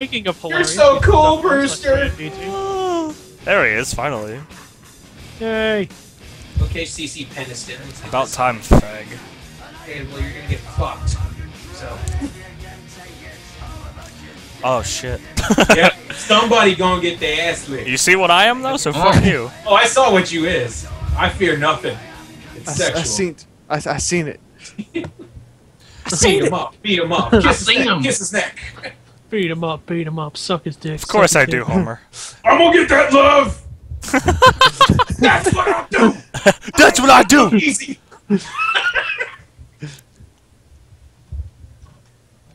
Speaking of hilarious, You're so cool, Brewster. There he is, finally. Yay! Okay, CeCe Peniston. let's take About time, fag. Okay, well, you're gonna get fucked. So, Oh shit. yeah, somebody gonna get their ass licked. You see what I am though, so fuck you. Oh, I saw what you is. I fear nothing. It's I, sexual. I seen, I, I seen it. Beat him up. Beat him up. Kiss his seen neck. him. Kiss his neck. Beat him up, beat him up, suck his dick. Of course I do, Homer. I'm gonna get that love. That's what I'll do. That's what I do! Easy.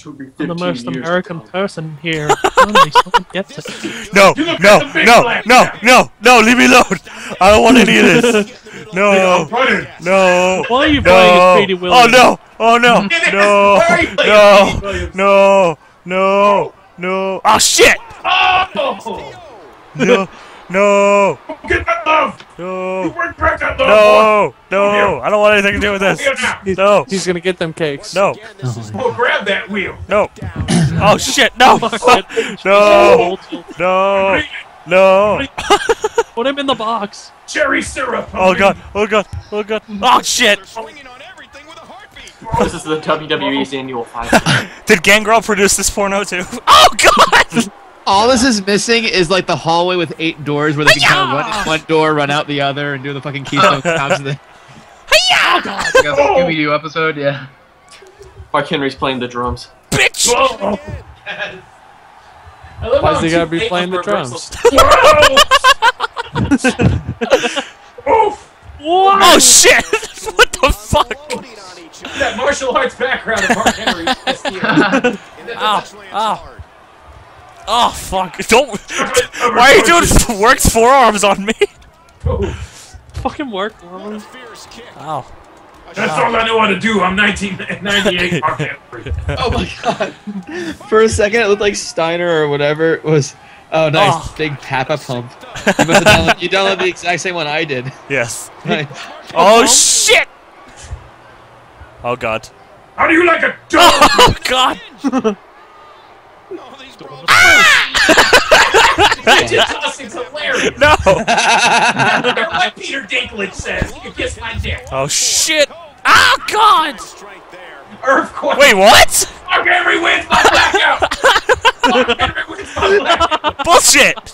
I'm the most American person here. Finally, gets it. No, no, at the big no, no, no, no, leave me alone! I don't want any of this! No, running. no, Why are you playing as no! Speedy Oh no! Oh no! It is. No! Why are you playing as No! No! No! No! Oh shit! Oh! No! No! Get that love. No! Bring back that love. No! No! I don't want anything to do with this! now. No! He's gonna get them cakes. No! Oh, grab that wheel. No! Oh shit! No! Oh, no! No! No! Put him in the box. Cherry syrup. Oh god! Oh god! Oh god! Oh shit! This is the WWE's oh. annual five. Did Gangrel produce this porno too? Oh god! All this is missing is like the hallway with eight doors where they can kind of run in one door, run out the other, and do the fucking Keystone Cops. and the- Scooby Doo episode, yeah. Mark Henry's playing the drums. Bitch! Oh. I Why's he two gotta be playing the drums? Whoa! Oof! What? Oh shit! Martial arts background of Mark Henry. Ow! Ow! Ah, ah. Oh fuck! Don't! Why are you doing works forearms on me? Oh. Fucking work, Norman. Ow! Oh. Oh. That's all I know how to do. I'm 1998 Mark Henry. oh my god! For a second, it looked like Steiner or whatever was. Oh, nice Oh. big Poppa pump. You, must have downloaded, you downloaded the exact same one I did. Yes. Nice. Oh shit! Oh god. How do you like a dog? Oh god! Midget tossing's hilarious. No! Remember what Peter Dinklage says. You can kiss my dick. Oh shit! Oh god! Earthquake. Wait, what? Mark Henry wins my blackout. Henry wins my blackout. Bullshit!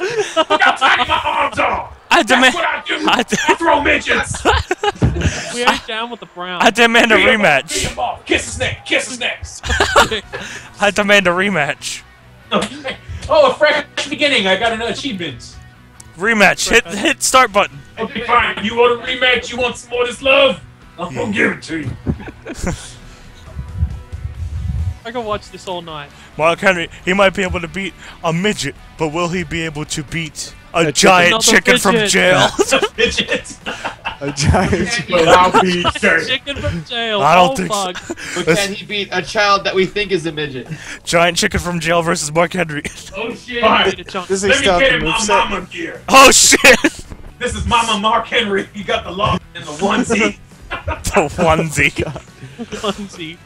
Look how tiny my arms are. I demand. what I do. I, I throw midgets. We ain't down with the Browns. I demand a Beat 'em up, beat rematch. 'em up. Kiss his neck. Kiss his neck. I demand a rematch. Oh, a fresh beginning. I got an achievement. Rematch. Hit hit start button. Okay, fine. You want a rematch? You want some more of this love? I'm gonna give it to you. I can watch this all night. Mark Henry, he might be able to beat a midget, but will he be able to beat a, chicken. giant Another chicken from jail? Midgets. A giant. Well, I'll. Chicken from jail. I don't oh, think so. fuck. But can he beat a child that we think is a midget? giant chicken from jail versus Mark Henry. Oh shit. Oh, beat Fine. a chunk. This Let is me get the in my mama gear. oh shit! This is Mama Mark Henry. You got the law and the onesie. the onesie. Clumsy.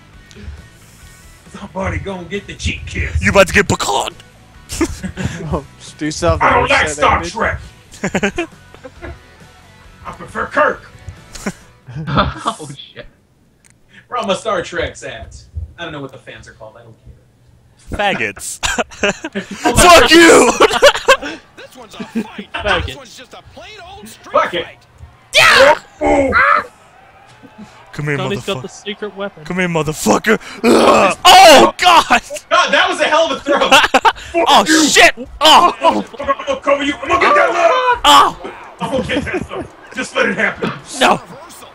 Somebody gonna get the cheek kiss. You about to get pecan? Oh, do something. I don't like Star that Trek. I prefer Kirk. oh shit. We're on my Star Trek ads. I don't know what the fans are called. I don't care. Faggots. Fuck you! This one's a fight. Fuck this one's just a plain old street Fuck it. fight. Oh, Come here, Johnny's got the motherfucker. secret weapon. Come here, motherfucker. Ugh. Oh, oh god! God, that was a hell of a throw. Oh shit! Oh. Oh, oh! I'm gonna cover you. I'm gonna get that love. Oh. oh! I'm gonna get that love. Just let it happen. No! Reversal.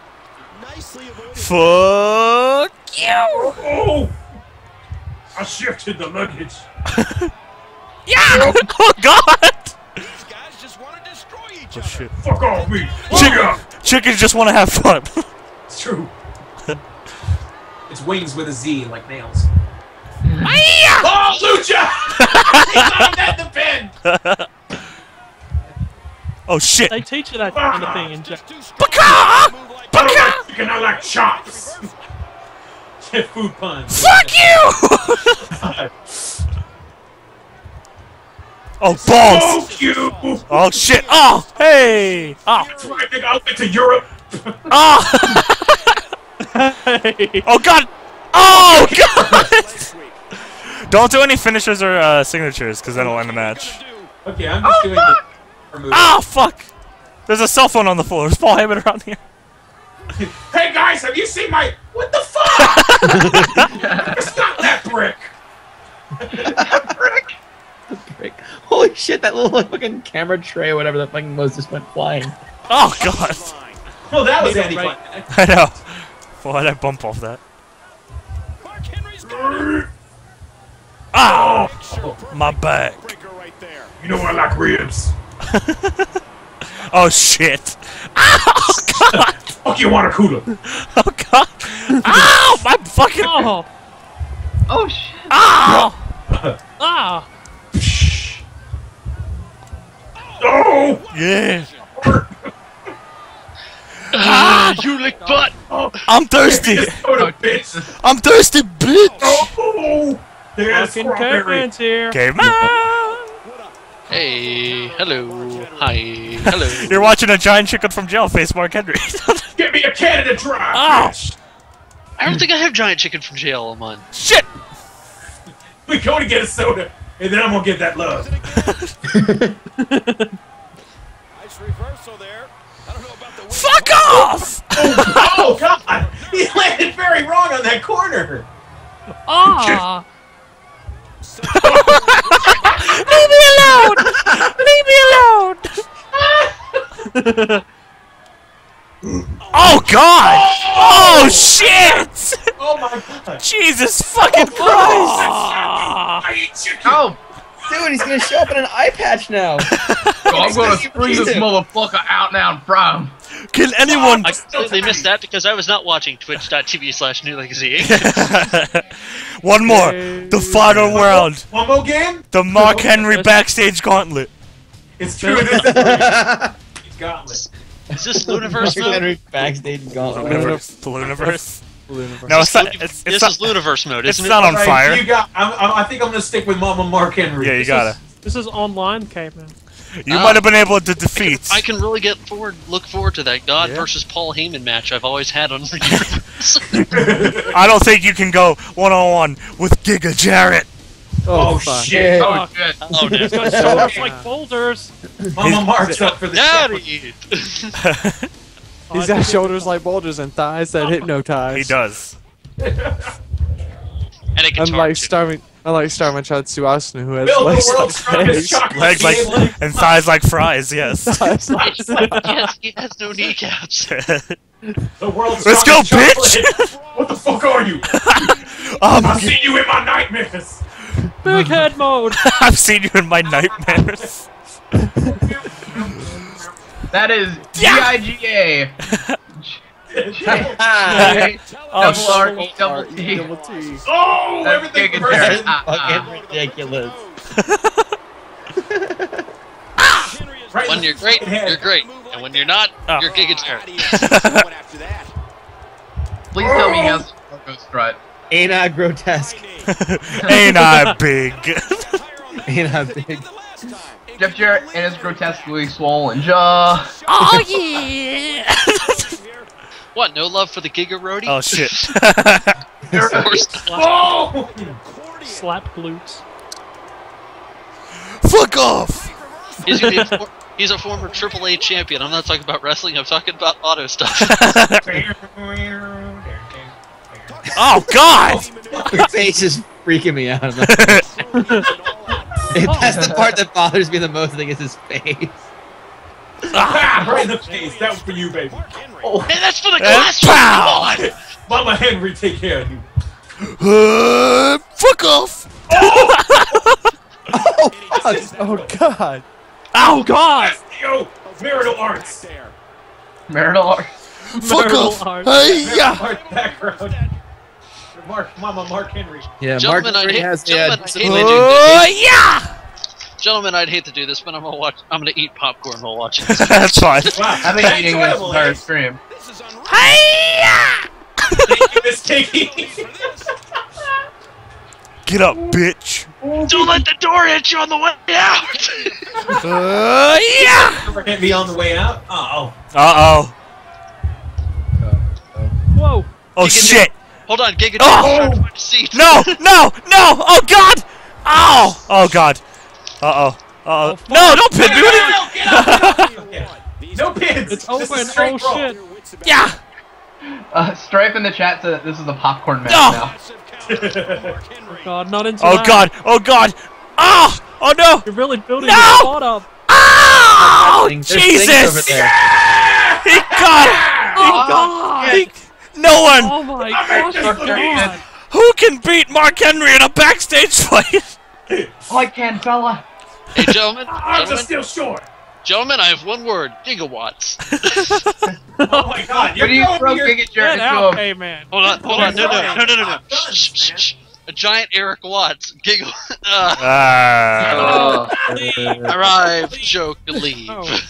Nicely avoided. Fuck you! Oh! I shifted the luggage. Yeah! Oh god! These guys just want to destroy each Oh other. shit. Fuck off me. Chick- Yeah. chickens just want to have fun. It's true. it's wings with a Z, like nails. Hiya! Oh, Lucha! he climbed at the pin. Oh shit! They teach you that kind of thing in jail. Too strong. Baka! Move like like chicken. Chops. Food puns. Fuck you! Oh balls! Fuck you! Oh shit! Oh hey! Oh That's right, nigga. I went to Europe. oh! oh god! Oh god! Don't do any finishers or uh, signatures, because that'll end the match. Okay, I'm just doing the remove. Oh fuck! There's a cell phone on the floor. There's Paul Heyman around here. Hey guys, have you seen my? What the fuck? Stop that brick! Frick. Holy shit, that little fucking camera tray or whatever that fucking was just went flying. Oh god! Well, that was Need a Andy. right- I know. Why'd I bump off that? Mark Henry's got it. Oh! My back. Breaker right there. You know I like ribs. Oh shit! Oh god! Fuck you, water cooler. Oh god! Ow! My fucking. Oh! Oh shit. Ow! Ah! Oh! Yeah. ah, you lick butt. I'm thirsty. I'm thirsty, bitch. Oh! There's Fucking caveman's here. Caveman. Hey, hello, hi, hello. You're watching a giant chicken from jail face Mark Henry. Get me a Canada Dry. Ow. bitch. I don't think I have giant chicken from jail on mine. shit! We go to get a soda, and then I'm gonna get that love. Nice reversal there. I don't know about the. Fuck off! oh God! He landed very wrong on that corner. Ah! Leave me alone! Leave me alone! oh god! Oh shit! Oh my God! Jesus fucking oh, Christ! I eat chicken. Oh, dude, he's gonna show up in an eye patch now. I'm gonna He's bring this motherfucker out now and fry him. Can anyone I completely missed that because I was not watching twitch.tv slash New Legacy. One more. The final round. One more game? The Mark Henry backstage gauntlet. It's true. It is. a Gauntlet. Is this Luniverse Mark mode? Henry backstage gauntlet. Universe. The Universe. Universe. No, it's not. It's, it's this not. is Luniverse mode, It's isn't it? not on Right, fire. You got. I'm, I'm, I think I'm gonna stick with Mama Mark Henry. Yeah, you This gotta. is- This is online, caveman. You Ah. might have been able to defeat. I can really get forward, look forward to that God Yeah. versus Paul Heyman match I've always had on I don't think you can go one on one with Giga Jarrett. Oh, fuck. shit! Oh shit. Oh, He's no. got shoulders like boulders. Mama Mark's up for the Daddy! He's got shoulders like boulders and thighs that hypnotize. He does. and a guitar. Unlike too. starving, unlike Starman Chad Suasana, who has Build legs like world's legs. Legs like gambling. and thighs like fries. Yes. Thighs like- yes, he has no kneecaps. The world's Let's go, strongest bitch! What the fuck are you? um, I've seen you in my nightmares. Big head mode. I've seen you in my nightmares. That is Yeah. G-I-G-A. Oh, Double sh- R, E, double T. Double T. Oh, That's everything Giga reversed. Jarrett. Ah, ah. Fucking ridiculous. Right When you're great, fucking head. you're great. And when you're not, Oh. you're Giga Jarrett. after that. Please tell me he has a strut. Ain't I grotesque? Ain't I big? Ain't I big? Jeff Jarrett and his grotesquely swollen jaw. oh yeah. What, no love for the Giga Roadie? oh shit. Of course. Oh! Slap glutes. Fuck off. He's, gonna be a for- he's a former AAA champion. I'm not talking about wrestling, I'm talking about auto stuff. Oh god. Your face is freaking me out. That's the part that bothers me the most. I think is his face. Ah, right in the face. That was for you, baby. hey, that's for the And glass pow. Mama Henry, take care of you. Uh, fuck off. Oh God. Oh god. SDO, marital arts. Marital art. Fuck off. arts. Hey yeah. Art background. Mark, Mama Mark Henry. Yeah, Gentlemen, Mark I'd already has gentlemen, yeah, I'd some- hate to do Oh yeah. Gentlemen, I'd hate to do this, but I'm gonna watch. I'm gonna eat popcorn while watching this. That's fine. Wow, I've been that's eating this enjoyable, entire stream. This is unreal. Hey Thank you, Miss Kiki. Get up, bitch. Don't let the door hit you on the way out. Uh, yeah. Never hit me on the way out. Uh Oh, Uh oh. Whoa! Oh You can shit. Hold on, Giga. Oh! trying to find a seat. No, no, no! Oh god! Ow! Oh god. Uh oh. Uh oh. No, don't pin me! no, What no, get out! No pins. It's This over is and straight oh roll. shit! Yeah! Uh, Stripe in the chat said that this is a popcorn match No. now. Oh god, not into Oh that. god! Oh god! Oh! Oh no! You're really building No! your spot up. Oh! There's things over Jesus! there. He got it! Oh god! He- No one! Oh my gosh, god! Who can beat Mark Henry in a backstage fight? Oh, I can, fella. Hey, gentlemen, I'm gentlemen, just still short. gentlemen, I have one word: gigawatts. Oh my god, you're Where do you going throw here. Giga Jarrett out, hey man. Hold on, hold on, no, no, no, no, no, no. Shh, shh, shh. A giant Erik Watts giga uh, Ah. arrive, joke, leave. Oh.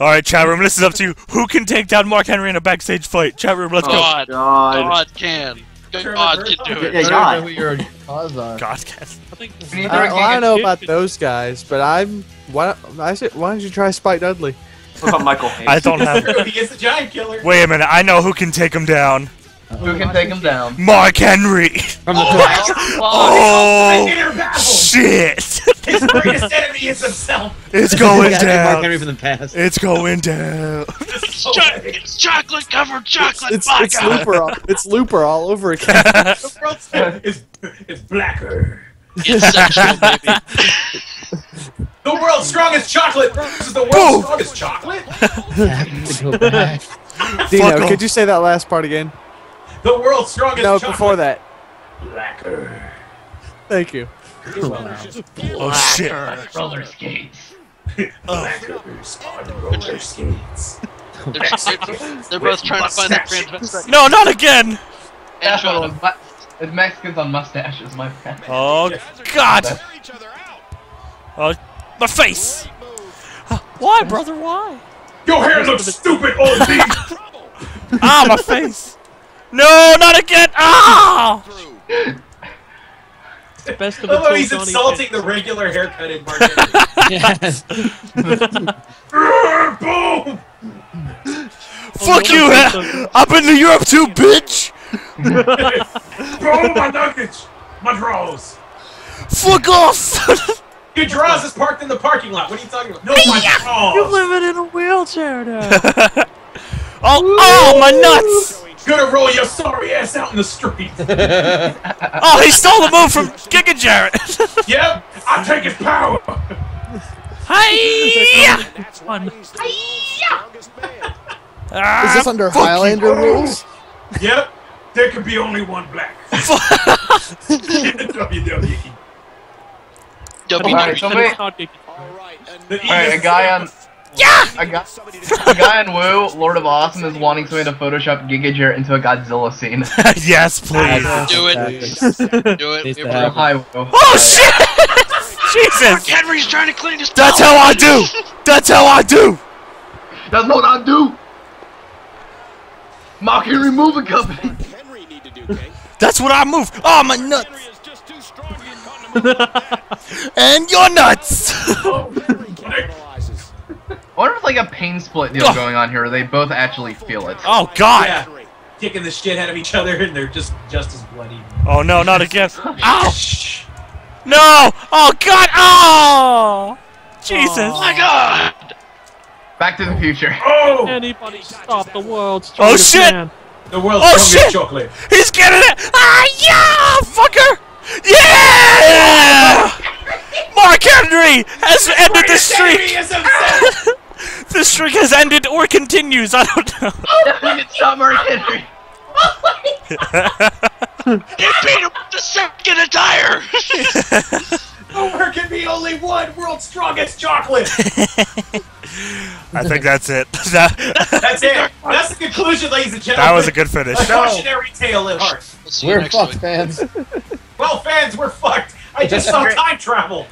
Alright, chat room, this is up to you. Who can take down Mark Henry in a backstage fight? Chat room, let's go. God, God. God can. God can do it. I don't God. know who your cause are. God can. I think this We need is- to I, well, I don't know about those guys, but I'm. Why? I said, why don't you try Spike Dudley? What about Michael Hayes? I don't have. True, he is the giant killer. Wait a minute, I know who can take him down. Who can take him down? Mark Henry! From the Oh, top. my Oh! oh. inner. Shit! His greatest enemy is himself. It's going Gotta take Mark. Henry from the past. It's going down. It's, cho- it's chocolate covered chocolate It's vodka. it's Looper. all- It's Looper all over again. The world's is is blacker. It's sexual, baby. The world's strongest chocolate versus the world's Boom. strongest chocolate. to go back. Dino, Fuck 'em. could you say that last part again? The world's strongest No, chocolate. before that. Blacker. Thank you. Oh shit. Roller skates. Blackers on roller skates. They're, they're, they're both trying to find the transvestite. No, not again! And That's what shot it him. was. mu- It's Mexicans on mustaches, my friend. Oh god! Oh, my face! Why, brother? Why? Your hair looks stupid, old me. Ah, my face! No, not again! Ah! best of Although the he's insulting the regular haircut in Mark Yes. Boom! Fuck you! ha- I've been to Europe too, bitch! Boom! My nuggets! My draws! Fuck off! Your draws is parked in the parking lot. What are you talking about? No, my You're draws! living in a wheelchair now. oh, oh, my nuts! Gonna roll your sorry ass out in the street. Oh, he stole the move from Giga Jarrett! yep, I take his power. Hi! It's fun. Ah, Is this under fuck you. Highlander rules? Yep, there could be only one black. WWE. Alright, WWE. somebody, It's not big. The alright, a guy on, a guy, a guy on Woo, Lord of Awesome, is wanting somebody to Photoshop Giga Jarrett into a Godzilla scene. yes, please. Do it. Do it. Needs We to approve. happen. Hi, Woo. Oh shit! Jesus! Henry's trying to clean his That's how I do! That's how I do! That's what I do. Mark Henry Moving Company. That's what I move! Oh, my nuts! And your nuts! I wonder if like a pain split deal Ugh. going on here, where they both actually feel it. Oh god! Yeah, kicking the shit out of each other, and they're just just as bloody. Oh no, not again. Ouch! No! Oh god! Oh! Jesus! Oh my god! Back to the future. Oh, Anybody stop the world's Oh, shit! man. The world's Oh, strongest shit! chocolate. He's getting it! Ah, yeah! Fucker! Yeah! Mark Henry has ended the streak! Henry is himself. The streak has ended or continues, I don't know. it's not Mark Henry. He beat him with the second attire! Oh, there can be only one world's strongest chocolate. I think that's it. That's it. That's the conclusion, ladies and gentlemen. that was a good finish. A cautionary tale at heart. We'll we're fucked, week. fans. Well, fans, we're fucked. I just saw time travel.